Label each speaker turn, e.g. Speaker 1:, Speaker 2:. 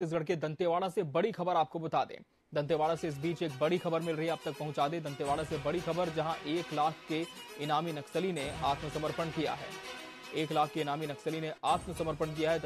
Speaker 1: छत्तीसगढ़ के दंतेवाड़ा से बड़ी खबर आपको बता दें। दंतेवाड़ा से इस बीच एक बड़ी खबर मिल रही है, आप तक पहुँचा दें। दंतेवाड़ा से बड़ी खबर जहाँ एक लाख के इनामी नक्सली ने आत्मसमर्पण किया है। एक लाख के इनामी नक्सली ने आत्मसमर्पण किया है।